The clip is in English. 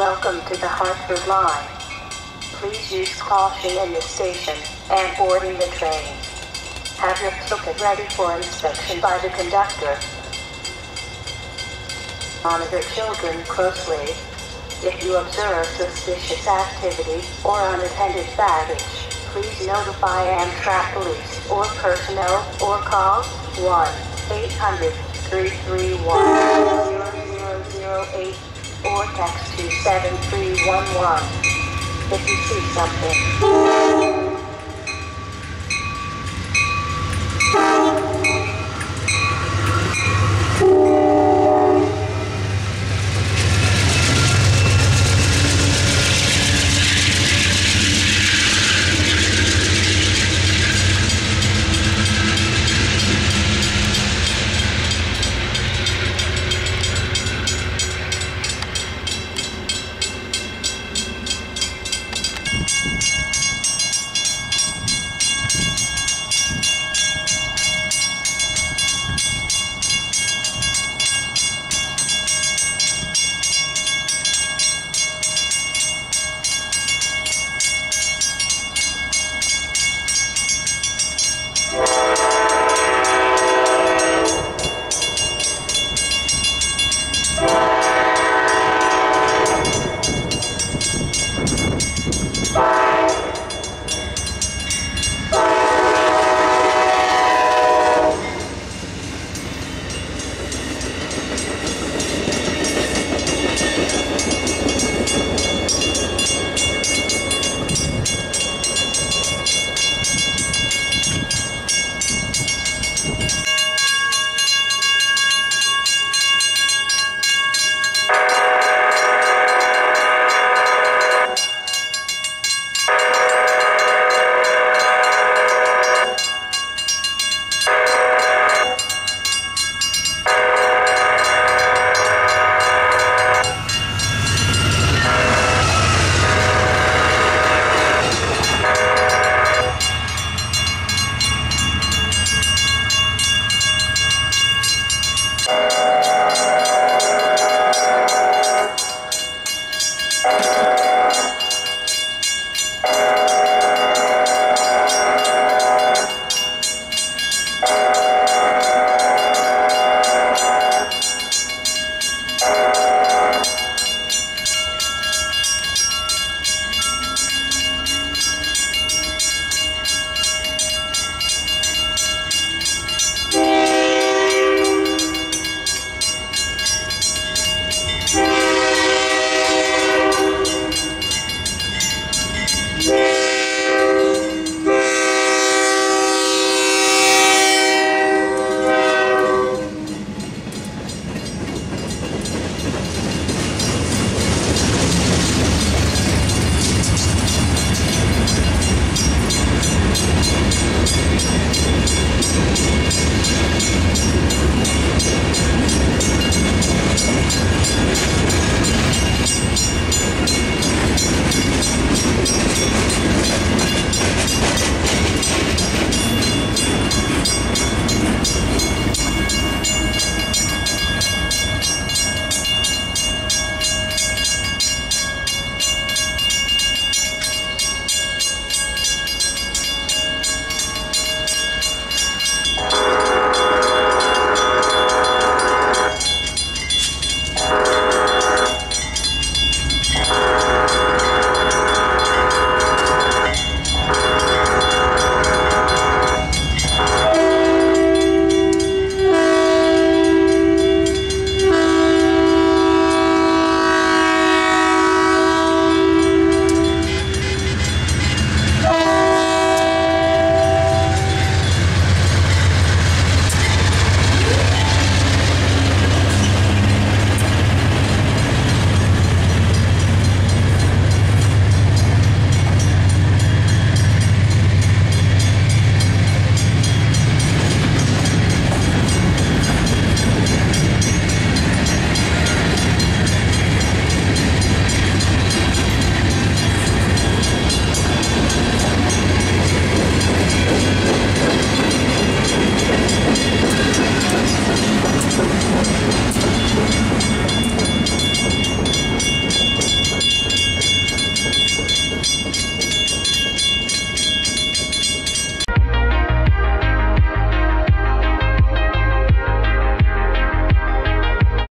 Welcome to the Hartford line. Please use caution in the station and boarding the train. Have your ticket ready for inspection by the conductor. Monitor children closely. If you observe suspicious activity or unattended baggage, please notify Amtrak police or personnel or call 1-800-331-0008 or text 27311 if you see something.